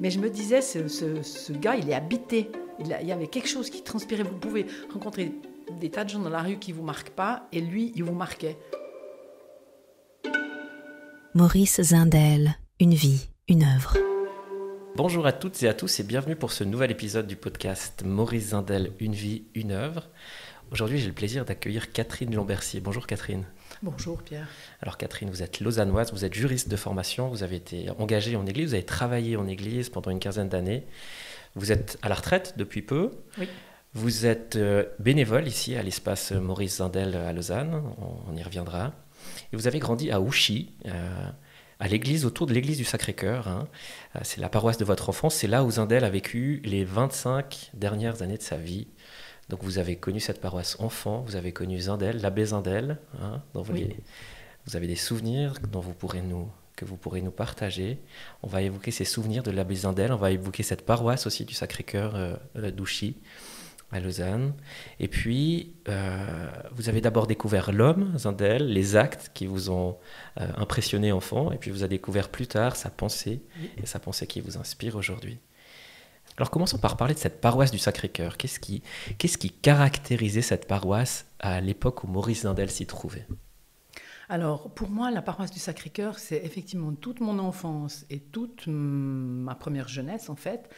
Mais je me disais, ce, ce- ce gars, il est habité. Il, a- il y avait quelque chose qui transpirait. Vous pouvez rencontrer des tas de gens dans la rue qui vous marquent pas, et lui, il vous marquait. Maurice Zindel, Une vie, une œuvre. Bonjour à toutes et à tous et bienvenue pour ce nouvel épisode du podcast Maurice Zindel, Une vie, une œuvre. Aujourd'hui, j'ai le plaisir d'accueillir Catherine Lombercier. Bonjour Catherine. Bonjour Pierre. Alors Catherine, vous êtes lausannoise, vous êtes juriste de formation, vous avez été engagée en église, vous avez travaillé en église pendant une quinzaine d'années. Vous êtes à la retraite depuis peu. Oui. Vous êtes euh, bénévole ici à l'espace Maurice Zindel à Lausanne, on, on y reviendra. Et vous avez grandi à Ouchy, euh, à l'église, autour de l'église du Sacré-Cœur. hein. Euh, C'est la paroisse de votre enfance, c'est là où Zindel a vécu les 25 dernières années de sa vie. Donc vous avez connu cette paroisse enfant, vous avez connu Zindel, l'abbé Zindel, hein, dont vous, Oui. les- vous avez des souvenirs dont vous pourrez nous, que vous pourrez nous partager. On va évoquer ces souvenirs de l'abbé Zindel, on va évoquer cette paroisse aussi du Sacré-Cœur euh, euh, d'Ouchy à Lausanne. Et puis, euh, vous avez d'abord découvert l'homme, Zindel, les actes qui vous ont euh, impressionné enfant, et puis vous avez découvert plus tard sa pensée, et sa pensée qui vous inspire aujourd'hui. Alors commençons par parler de cette paroisse du Sacré-Cœur. Qu'est-ce qui, caractérisait cette paroisse à l'époque où Maurice Zindel s'y trouvait? Alors, pour moi, la paroisse du Sacré-Cœur, c'est effectivement toute mon enfance et toute ma première jeunesse, en fait.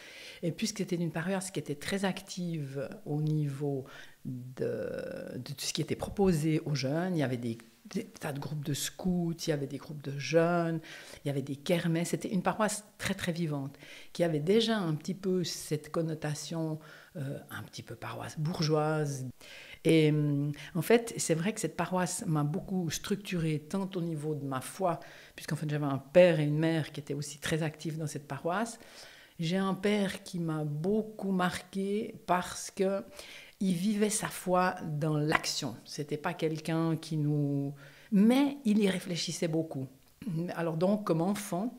Et puisque c'était une paroisse qui était très active au niveau de, de tout ce qui était proposé aux jeunes, il y avait des, des tas de groupes de scouts, il y avait des groupes de jeunes, il y avait des kermesses. C'était une paroisse très, très vivante, qui avait déjà un petit peu cette connotation euh, un petit peu paroisse bourgeoise. Et hum, en fait, c'est vrai que cette paroisse m'a beaucoup structurée, tant au niveau de ma foi, puisqu'en fait j'avais un père et une mère qui étaient aussi très actifs dans cette paroisse. J'ai un père qui m'a beaucoup marqué parce que il vivait sa foi dans l'action. C'était pas quelqu'un qui nous, mais il y réfléchissait beaucoup. Alors donc, comme enfant,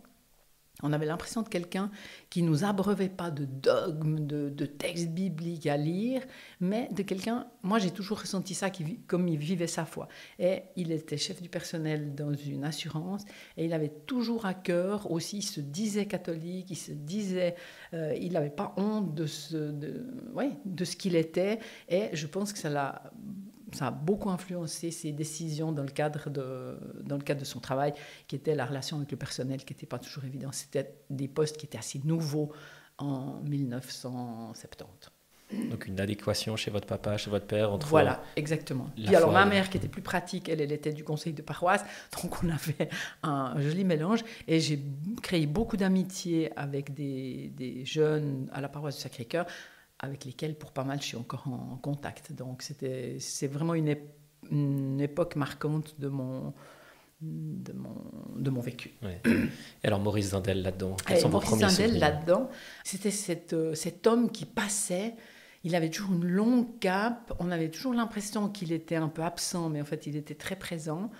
on avait l'impression de quelqu'un qui nous abreuvait pas de dogmes, de, textes bibliques à lire, mais de quelqu'un, moi j'ai toujours ressenti ça qui, comme il vivait sa foi. Et il était chef du personnel dans une assurance et il avait toujours à cœur aussi, il se disait catholique, il se disait, euh, il n'avait pas honte de ce, de, de ce qu'il était et je pense que ça l'a ça a beaucoup influencé ses décisions dans le cadre de, dans le cadre de son travail, qui était la relation avec le personnel, qui n'était pas toujours évident. C'était des postes qui étaient assez nouveaux en 1970. Donc une adéquation chez votre papa, chez votre père entre Voilà, exactement. Puis alors ma mère qui était plus pratique, elle, elle était du conseil de paroisse, donc on avait un joli mélange. Et j'ai créé beaucoup d'amitié avec des, des jeunes à la paroisse du Sacré-Cœur, avec lesquels pour pas mal je suis encore en, contact. Donc c'était, c'est vraiment une, ép- une époque marquante de mon, de mon, de mon vécu. Ouais. Et alors Maurice Zindel là-dedans, quels sont vos Maurice premiers Zindel, là-dedans, c'était cet, euh, cet homme qui passait. Il avait toujours une longue cape. On avait toujours l'impression qu'il était un peu absent, mais en fait, il était très présent.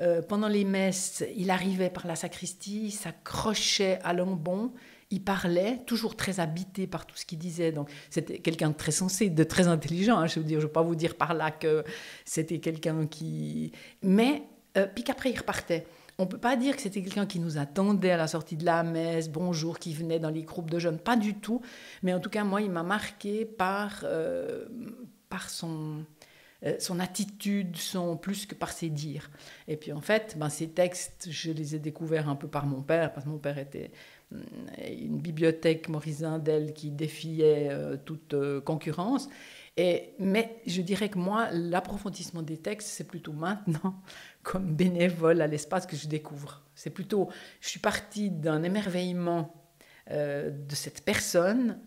Euh, pendant les messes, il arrivait par la sacristie, il s'accrochait à l'ambon, il parlait, toujours très habité par tout ce qu'il disait. Donc, c'était quelqu'un de très sensé, de très intelligent. hein, je ne veux pas vous dire par là que c'était quelqu'un qui. Mais, euh, puis qu'après, il repartait. On ne peut pas dire que c'était quelqu'un qui nous attendait à la sortie de la messe, bonjour, qui venait dans les groupes de jeunes, pas du tout. Mais en tout cas, moi, il m'a marqué par, euh, par son, son attitude, son, plus que par ses dires. Et puis en fait, ben, ces textes, je les ai découverts un peu par mon père, parce que mon père était hum, une bibliothèque Maurice Zindel qui défiait euh, toute euh, concurrence. Et, mais je dirais que moi, l'approfondissement des textes, c'est plutôt maintenant, comme bénévole à l'espace, que je découvre. C'est plutôt, je suis partie d'un émerveillement euh, de cette personne,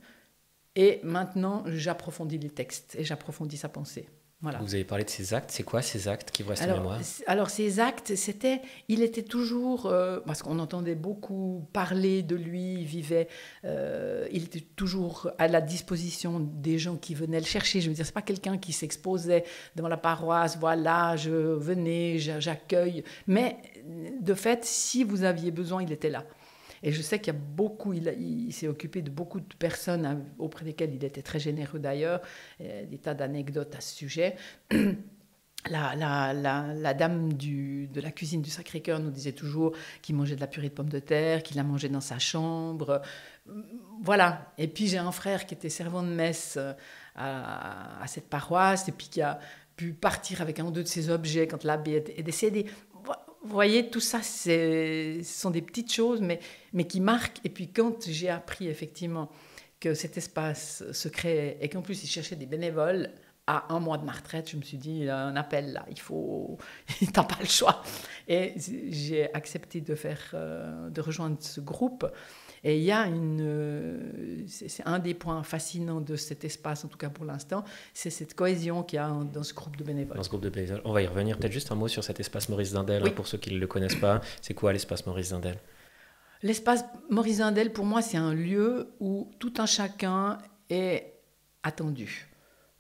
et maintenant, j'approfondis les textes et j'approfondis sa pensée. Voilà. Vous avez parlé de ces actes, c'est quoi ces actes qui vous restent en Alors, mémoire c- alors ces actes, c'était, il était toujours, euh, parce qu'on entendait beaucoup parler de lui, il vivait, euh, il était toujours à la disposition des gens qui venaient le chercher. Je veux dire, c'est pas quelqu'un qui s'exposait devant la paroisse, voilà, je venais, j'a- j'accueille. Mais de fait, si vous aviez besoin, il était là. Et je sais qu'il a beaucoup, il, s'est occupé de beaucoup de personnes hein, auprès desquelles il était très généreux d'ailleurs, euh, des tas d'anecdotes à ce sujet. la, dame de la cuisine du Sacré-Cœur nous disait toujours qu'il mangeait de la purée de pommes de terre, qu'il la mangeait dans sa chambre. Voilà. Et puis j'ai un frère qui était servant de messe euh, à, à, cette paroisse et puis qui a pu partir avec un ou deux de ses objets quand l'abbé est décédé. Vous voyez, tout ça, ce sont des petites choses, mais, mais qui marquent. Et puis quand j'ai appris effectivement que cet espace se créait et qu'en plus il cherchait des bénévoles, à un mois de ma retraite, je me suis dit, a un appel là, il faut, t'as pas le choix. Et j'ai accepté de faire, euh, de rejoindre ce groupe. Et il y a une, euh, c'est un des points fascinants de cet espace, en tout cas pour l'instant, c'est cette cohésion qu'il y a dans ce groupe de bénévoles. Dans ce groupe de bénévoles. On va y revenir. Peut-être juste un mot sur cet espace Maurice Dindel, hein, pour ceux qui ne le connaissent pas. C'est quoi l'espace Maurice Dindel? L'espace Maurice Dindel, pour moi, c'est un lieu où tout un chacun est attendu.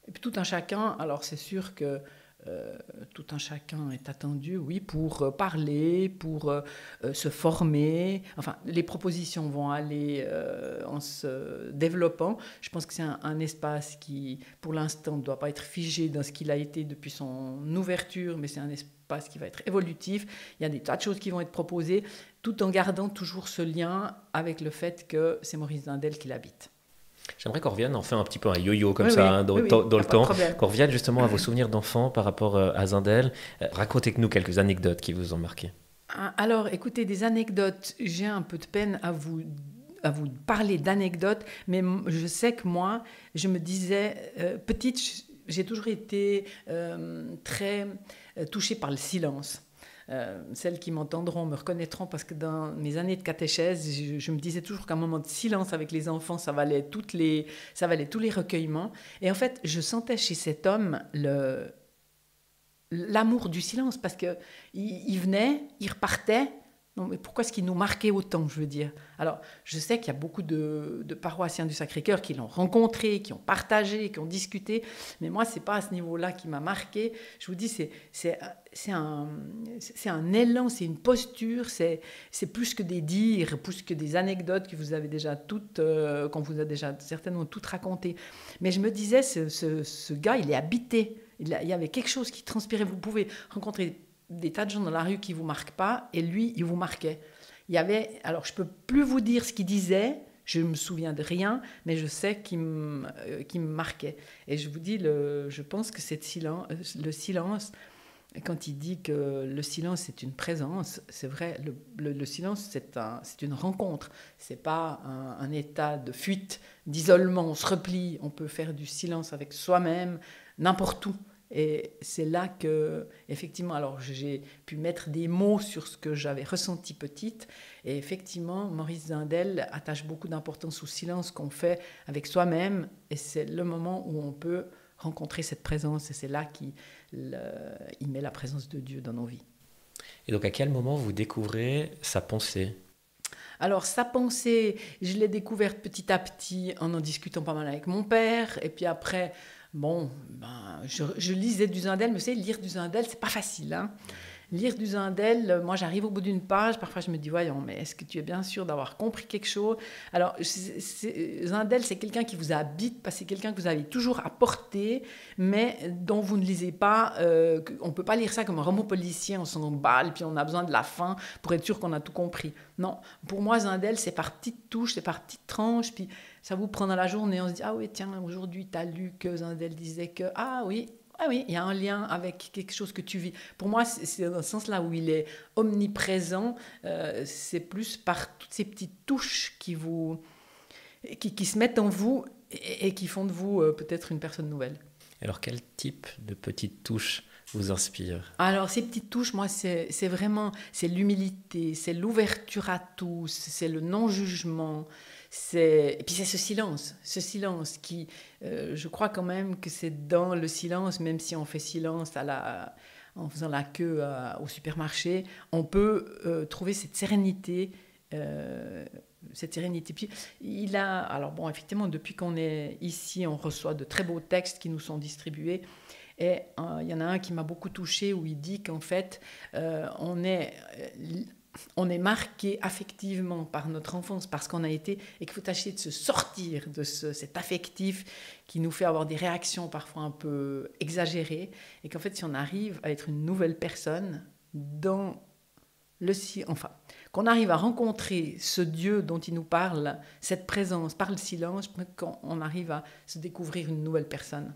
Et puis tout un chacun, alors c'est sûr que euh, tout un chacun est attendu, oui, pour euh, parler, pour euh, se former. Enfin, les propositions vont aller en se développant. Je pense que c'est un, espace qui, pour l'instant, ne doit pas être figé dans ce qu'il a été depuis son ouverture, mais c'est un espace qui va être évolutif. Il y a des tas de choses qui vont être proposées, tout en gardant toujours ce lien avec le fait que c'est Maurice Dindel qui l'habite. J'aimerais qu'on revienne, on fait un petit peu un yo-yo comme ça hein, dans, le temps, qu'on revienne justement à vos souvenirs d'enfant par rapport euh, à Zindel. Euh, racontez-nous quelques anecdotes qui vous ont marqué. Ah, alors, écoutez, des anecdotes, j'ai un peu de peine à vous à vous parler d'anecdotes, mais je sais que moi, je me disais, euh, petite, j'ai toujours été très touchée par le silence. Euh, celles qui m'entendront me reconnaîtront parce que dans mes années de catéchèse, je, me disais toujours qu'un moment de silence avec les enfants, ça valait, toutes les, ça valait tous les recueillements. Et en fait, je sentais chez cet homme le, l'amour du silence parce que il venait, il repartait, non, mais pourquoi est-ce qu'il nous marquait autant, je veux dire? Alors, je sais qu'il y a beaucoup de, paroissiens du Sacré-Cœur qui l'ont rencontré, qui ont partagé, qui ont discuté, mais moi, c'est pas à ce niveau-là qui m'a marqué. Je vous dis, c'est, un, élan, c'est une posture, c'est, plus que des dires, plus que des anecdotes que vous avez déjà toutes, euh, qu'on vous a déjà certainement toutes racontées. Mais je me disais, ce, gars, il est habité. Il y avait quelque chose qui transpirait. Vous pouvez rencontrer des tas de gens dans la rue qui vous marquent pas, et lui, il vous marquait. Il y avait, alors je peux plus vous dire ce qu'il disait, je me souviens de rien, mais je sais qu'il me, euh, me marquait. Et je vous dis, le, je pense que cette silence, euh, le silence, quand il dit que le silence c'est une présence, c'est vrai, le, le, silence c'est un, une rencontre, c'est pas un, un, état de fuite, d'isolement, on se replie, on peut faire du silence avec soi-même, n'importe où. Et c'est là que, effectivement, alors j'ai pu mettre des mots sur ce que j'avais ressenti petite. Et effectivement, Maurice Zindel attache beaucoup d'importance au silence qu'on fait avec soi-même. Et c'est le moment où on peut rencontrer cette présence. Et c'est là qu'il met la présence de Dieu dans nos vies. Et donc, à quel moment vous découvrez sa pensée? Alors sa pensée, je l'ai découverte petit à petit en en discutant pas mal avec mon père, et puis après Bon, ben, je, lisais du Zindel, mais vous savez, lire du Zindel, c'est pas facile. Hein. Lire du Zindel, moi j'arrive au bout d'une page, parfois je me dis, voyons, mais est-ce que tu es bien sûr d'avoir compris quelque chose? Alors, Zindel, c'est quelqu'un qui vous habite, parce c'est quelqu'un que vous avez toujours apporté, mais dont vous ne lisez pas. Euh, on ne peut pas lire ça comme un roman policier, on s'emballe, puis on a besoin de la fin pour être sûr qu'on a tout compris. Non, pour moi, Zindel, c'est par petites touches, c'est par petites tranches, puis ça vous prend dans la journée, on se dit, ah oui, tiens, aujourd'hui, tu as lu que Zindel disait que, ah oui, ah oui, il y a un lien avec quelque chose que tu vis. Pour moi, c'est dans ce sens-là où il est omniprésent. Euh, c'est plus par toutes ces petites touches qui vous, qui, qui se mettent en vous et, qui font de vous euh, peut-être une personne nouvelle. Alors, quel type de petites touches vous inspire Alors, ces petites touches, moi, c'est vraiment, c'est l'humilité, c'est l'ouverture à tous, c'est le non-jugement, et puis c'est ce silence, ce silence qui, euh, je crois quand même que c'est dans le silence, même si on fait silence à la, en faisant la queue au supermarché, on peut euh, trouver cette sérénité. Euh, cette sérénité. Puis il a, alors bon, effectivement, depuis qu'on est ici, on reçoit de très beaux textes qui nous sont distribués. Et il y en a un qui m'a beaucoup touché où il dit qu'en fait, on est on est marqué affectivement par notre enfance, parce qu'on a été, et qu'il faut tâcher de se sortir de cet affectif qui nous fait avoir des réactions parfois un peu exagérées, et qu'en fait, si on arrive à être une nouvelle personne dans le enfin, qu'on arrive à rencontrer ce Dieu dont il nous parle, cette présence par le silence, qu'on arrive à se découvrir une nouvelle personne.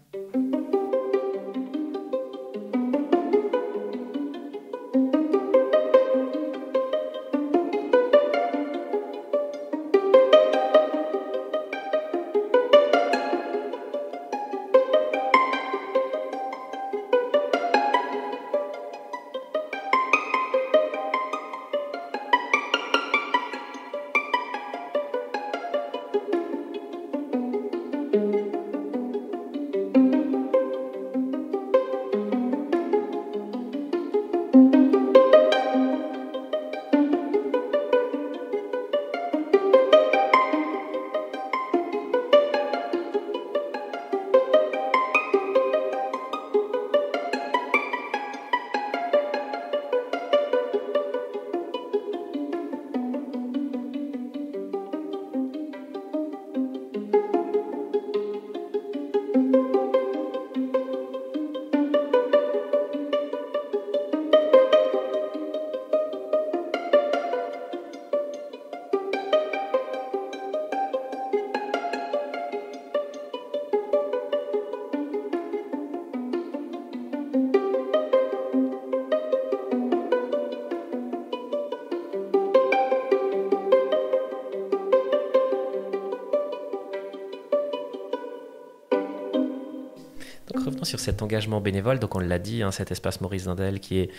Sur cet engagement bénévole. Donc on l'a dit, hein, cet espace Maurice Zindel qui est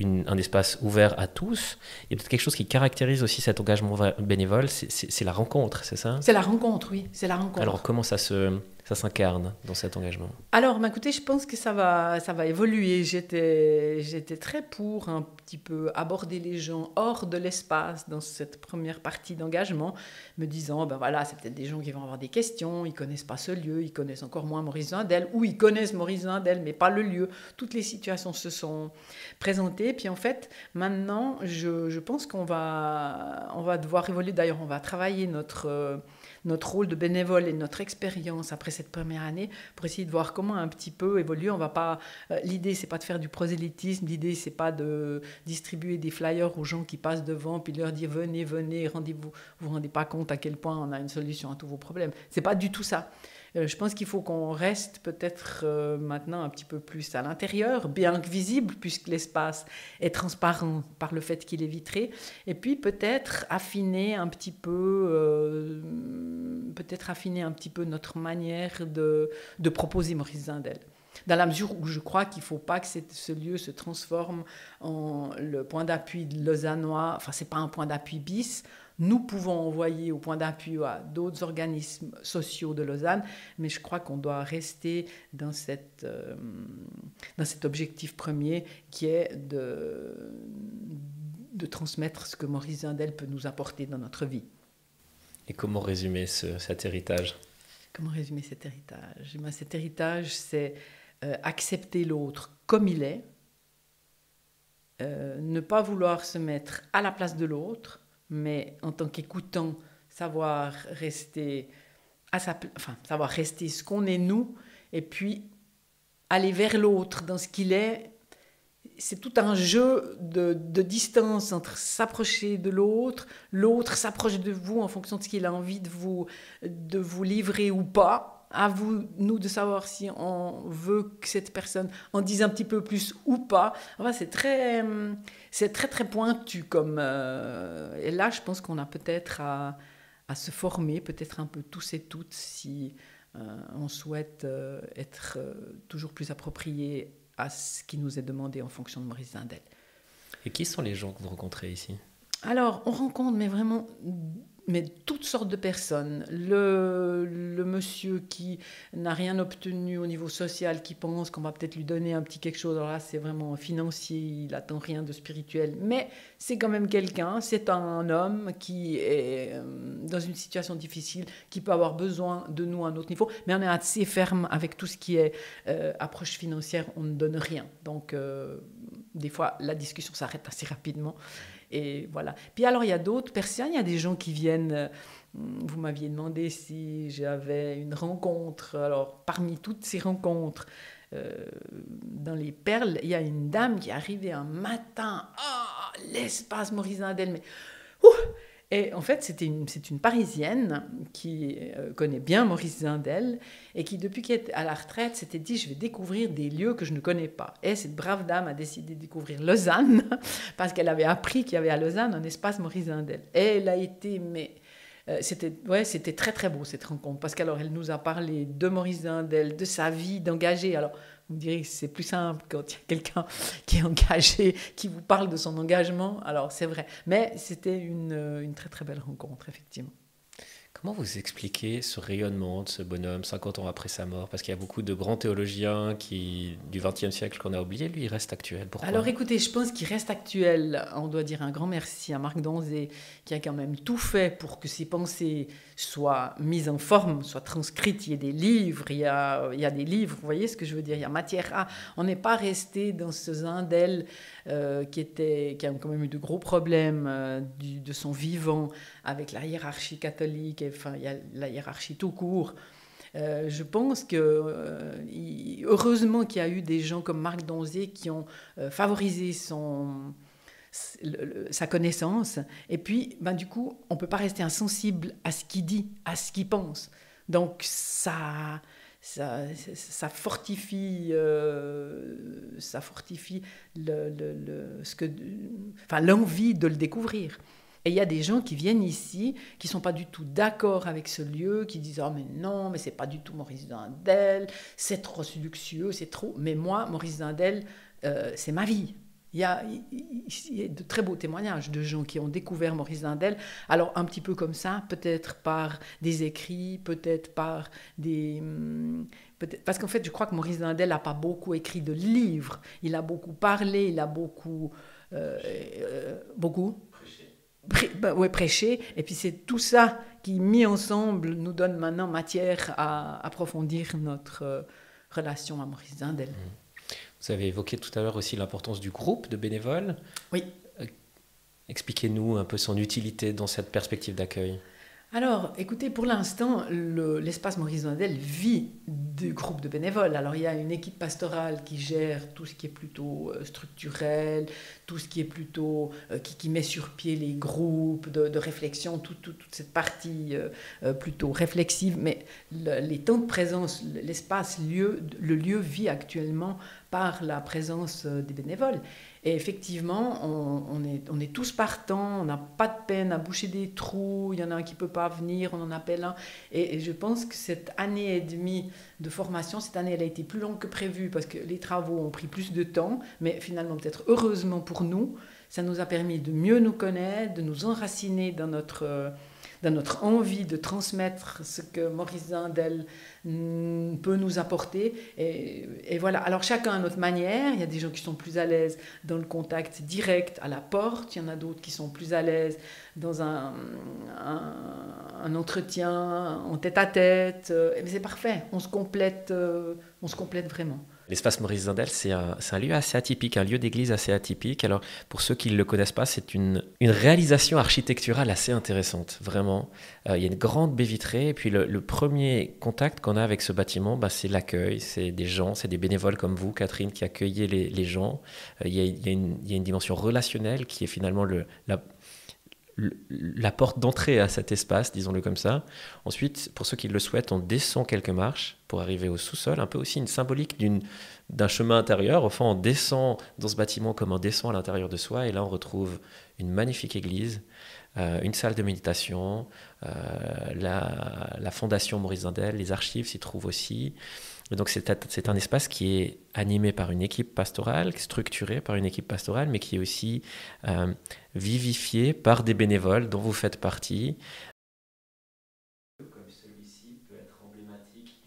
un espace ouvert à tous. Et peut-être quelque chose qui caractérise aussi cet engagement bénévole, c'est la rencontre, c'est ça? C'est la rencontre, oui, c'est la rencontre. Alors comment ça se, ça s'incarne dans cet engagement Alors, bah, écoutez, je pense que ça va, ça va évoluer. J'étais, j'étais très pour un petit peu aborder les gens hors de l'espace dans cette première partie d'engagement, me disant, ben voilà, c'est peut-être des gens qui vont avoir des questions, ils connaissent pas ce lieu, ils connaissent encore moins Maurice Zindel, ou ils connaissent Maurice Zindel, mais pas le lieu. Toutes les situations se sont présentées. Puis en fait, maintenant, je, je pense qu'on va, on va devoir évoluer. D'ailleurs, on va travailler notre notre rôle de bénévole et notre expérience après cette première année pour essayer de voir comment un petit peu évoluer. On va pas. Euh, l'idée c'est pas de faire du prosélytisme. L'idée c'est pas de distribuer des flyers aux gens qui passent devant puis leur dire venez venez rendez-vous. Vous vous rendez pas compte à quel point on a une solution à tous vos problèmes. C'est pas du tout ça. Euh, je pense qu'il faut qu'on reste peut-être euh, maintenant un petit peu plus à l'intérieur, bien que visible, puisque l'espace est transparent par le fait qu'il est vitré. Et puis peut-être affiner un petit peu, euh, peut-être affiner un petit peu notre manière de, proposer Maurice Zindel dans la mesure où je crois qu'il ne faut pas que ce lieu se transforme en le point d'appui de Lausannois, enfin c'est pas un point d'appui bis, nous pouvons envoyer au point d'appui à d'autres organismes sociaux de Lausanne, mais je crois qu'on doit rester dans, cette, euh, dans cet objectif premier qui est de, de transmettre ce que Maurice Zindel peut nous apporter dans notre vie. Et comment résumer cet héritage? Comment résumer cet héritage? Eh Cet héritage, c'est euh, accepter l'autre comme il est, euh, ne pas vouloir se mettre à la place de l'autre, mais en tant qu'écoutant, savoir rester à sa, enfin, savoir rester ce qu'on est nous, et puis aller vers l'autre dans ce qu'il est. C'est tout un jeu de, de distance entre s'approcher de l'autre, l'autre s'approche de vous en fonction de ce qu'il a envie de vous, de vous livrer ou pas à vous, nous, de savoir si on veut que cette personne en dise un petit peu plus ou pas. Enfin, c'est très, c'est très, très pointu comme. Euh, et là, je pense qu'on a peut-être à, à, se former, peut-être un peu tous et toutes, si euh, on souhaite euh, être toujours plus approprié à ce qui nous est demandé en fonction de Maurice Zindel. Et qui sont les gens que vous rencontrez ici? Alors, on rencontre, mais vraiment mais toutes sortes de personnes. Le, monsieur qui n'a rien obtenu au niveau social, qui pense qu'on va peut-être lui donner un petit quelque chose, alors là c'est vraiment financier, il attend rien de spirituel, mais c'est quand même quelqu'un, c'est un homme qui est euh, dans une situation difficile, qui peut avoir besoin de nous à un autre niveau, mais on est assez ferme avec tout ce qui est euh, approche financière, on ne donne rien. Donc euh, des fois la discussion s'arrête assez rapidement. Et voilà. Puis alors, il y a d'autres personnes, il y a des gens qui viennent. Euh, vous m'aviez demandé si j'avais une rencontre. Alors, parmi toutes ces rencontres, euh, dans les perles, il y a une dame qui est arrivée un matin. Oh, l'espace Maurice Indel, mais. Et en fait, c'est une, une Parisienne qui euh, connaît bien Maurice Zindel et qui, depuis qu'elle est à la retraite, s'était dit je vais découvrir des lieux que je ne connais pas. Et cette brave dame a décidé de découvrir Lausanne parce qu'elle avait appris qu'il y avait à Lausanne un espace Maurice Zindel. Et elle a été, mais euh, c'était ouais, c'était très très beau cette rencontre parce qu'alors elle nous a parlé de Maurice Zindel, de sa vie d'engagé. Alors vous me direz c'est plus simple quand il y a quelqu'un qui est engagé, qui vous parle de son engagement. Alors c'est vrai, mais c'était une, une très très belle rencontre effectivement. Comment vous expliquez ce rayonnement de ce bonhomme 50 ans après sa mort? Parce qu'il y a beaucoup de grands théologiens qui, du XXe siècle qu'on a oublié, lui, il reste actuel. Alors écoutez, je pense qu'il reste actuel. On doit dire un grand merci à Marc Donzé, qui a quand même tout fait pour que ses pensées soient mises en forme, soient transcrites. Il y a des livres, il y a, il y a des livres, vous voyez ce que je veux dire? Il y a matière à. On n'est pas resté dans ce zindel euh, qui, était, qui a quand même eu de gros problèmes euh, de son vivant avec la hiérarchie catholique, il y a la hiérarchie tout court. Euh, je pense que heureusement qu'il y a eu des gens comme Marc Donzier qui ont favorisé son, sa connaissance. Et puis, ben, du coup, on ne peut pas rester insensible à ce qu'il dit, à ce qu'il pense. Donc, ça, ça, fortifie, euh, ça fortifie le, ce que, enfin, l'envie de le découvrir. Et il y a des gens qui viennent ici, qui sont pas du tout d'accord avec ce lieu, qui disent oh mais non, mais c'est pas du tout Maurice Dindel, c'est trop luxueux, c'est trop. Mais moi, Maurice Dindel, euh, c'est ma vie. Il y, a, de très beaux témoignages de gens qui ont découvert Maurice Dindel. Alors, un petit peu comme ça, peut-être par des écrits, peut-être par des. Hmm, parce qu'en fait, je crois que Maurice Dindel n'a pas beaucoup écrit de livres. Il a beaucoup parlé, il a beaucoup. Euh, euh, beaucoup Bah, ouais, prêché. Et puis, c'est tout ça qui, mis ensemble, nous donne maintenant matière à approfondir notre euh, relation à Maurice Dindel. Mmh. Vous avez évoqué tout à l'heure aussi l'importance du groupe de bénévoles. Oui. Euh, expliquez-nous un peu son utilité dans cette perspective d'accueil. Alors, écoutez, pour l'instant, l'espace Maurice vit du groupe de bénévoles. Alors, il y a une équipe pastorale qui gère tout ce qui est plutôt euh, structurel, tout ce qui est plutôt, euh, qui, met sur pied les groupes de, réflexion, toute cette partie plutôt réflexive. Mais les temps de présence, l'espace, lieu, le lieu vit actuellement par la présence euh, des bénévoles. Et effectivement, on, est, tous partants, on n'a pas de peine à boucher des trous, il y en a un qui ne peut pas venir, on en appelle un. Et, je pense que cette année et demie de formation, cette année, elle a été plus longue que prévu parce que les travaux ont pris plus de temps, mais finalement, peut-être heureusement pour nous, ça nous a permis de mieux nous connaître, de nous enraciner dans notre... Euh, dans notre envie de transmettre ce que Maurice Zindel mm, peut nous apporter. Et, voilà. Alors chacun à notre manière. Il y a des gens qui sont plus à l'aise dans le contact direct à la porte. Il y en a d'autres qui sont plus à l'aise dans un, un, entretien en tête à tête. Mais c'est parfait. On se complète, euh, on se complète vraiment. L'espace Maurice Zindel, c'est un, lieu assez atypique, un lieu d'église assez atypique. Alors, pour ceux qui ne le connaissent pas, c'est une, réalisation architecturale assez intéressante, vraiment. Euh, il y a une grande baie vitrée, et puis le, premier contact qu'on a avec ce bâtiment, bah, c'est l'accueil. C'est des gens, c'est des bénévoles comme vous, Catherine, qui accueillez les, gens. Euh, il, y a, il, y a une, il, y a, une, dimension relationnelle qui est finalement le, la, la porte d'entrée à cet espace, disons-le comme ça. Ensuite, pour ceux qui le souhaitent, on descend quelques marches pour arriver au sous-sol, un peu aussi une symbolique d'un chemin intérieur. Fond, on descend dans ce bâtiment comme on descend à l'intérieur de soi, et là on retrouve une magnifique église, euh, une salle de méditation, euh, la, la, fondation Maurice Zindel, les archives s'y trouvent aussi donc c'est un espace qui est animé par une équipe pastorale, structuré par une équipe pastorale, mais qui est aussi euh, vivifié par des bénévoles dont vous faites partie. Comme celui-ci peut être emblématique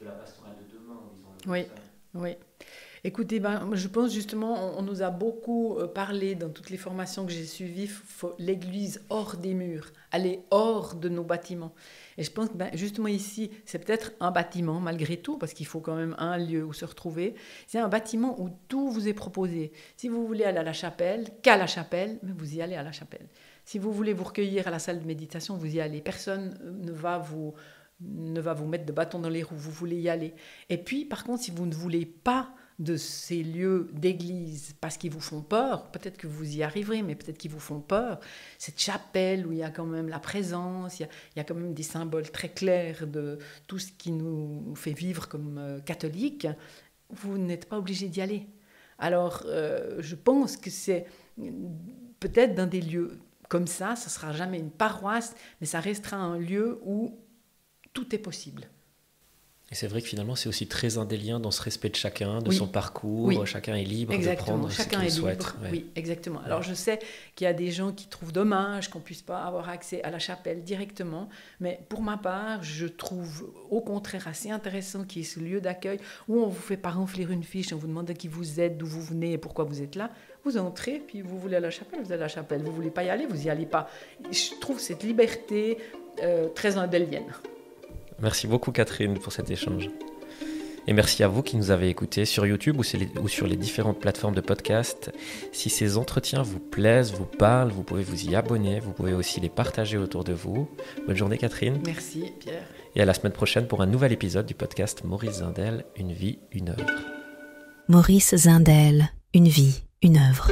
de la pastorale de demain, disons Oui, oui. Écoutez, ben, je pense justement, on, nous a beaucoup euh, parlé dans toutes les formations que j'ai suivies, l'église hors des murs, aller hors de nos bâtiments. Et je pense ben, justement ici, c'est peut-être un bâtiment malgré tout, parce qu'il faut quand même un lieu où se retrouver. C'est un bâtiment où tout vous est proposé. Si vous voulez aller à la chapelle, qu'à la chapelle, mais vous y allez à la chapelle. Si vous voulez vous recueillir à la salle de méditation, vous y allez. Personne ne va vous ne va vous mettre de bâton dans les roues, vous voulez y aller. Et puis, par contre, si vous ne voulez pas de ces lieux d'église parce qu'ils vous font peur, peut-être que vous y arriverez, mais peut-être qu'ils vous font peur, cette chapelle où il y a quand même la présence, il y a, quand même des symboles très clairs de tout ce qui nous fait vivre comme euh, catholiques, vous n'êtes pas obligé d'y aller. Alors, euh, je pense que c'est peut-être dans des lieux comme ça, ce sera jamais une paroisse, mais ça restera un lieu où tout est possible. Et c'est vrai que finalement, c'est aussi très indélien dans ce respect de chacun, de son parcours. Chacun est libre de prendre ce qu'il souhaite. Oui, exactement. Alors, je sais qu'il y a des gens qui trouvent dommage qu'on puisse pas avoir accès à la chapelle directement, mais pour ma part, je trouve au contraire assez intéressant qu'il y ait ce lieu d'accueil où on vous fait pas remplir une fiche, on vous demande qui vous êtes, d'où vous venez et pourquoi vous êtes là. Vous entrez, puis vous voulez à la chapelle, vous allez à la chapelle. Vous voulez pas y aller, vous y allez pas. Je trouve cette liberté euh, très indélienne. Merci beaucoup Catherine pour cet échange. Et merci à vous qui nous avez écoutés sur YouTube ou sur les différentes plateformes de podcast. Si ces entretiens vous plaisent, vous parlent, vous pouvez vous y abonner, vous pouvez aussi les partager autour de vous. Bonne journée Catherine. Merci Pierre. Et à la semaine prochaine pour un nouvel épisode du podcast Maurice Zindel, Une vie, une œuvre. Maurice Zindel, Une vie, une œuvre.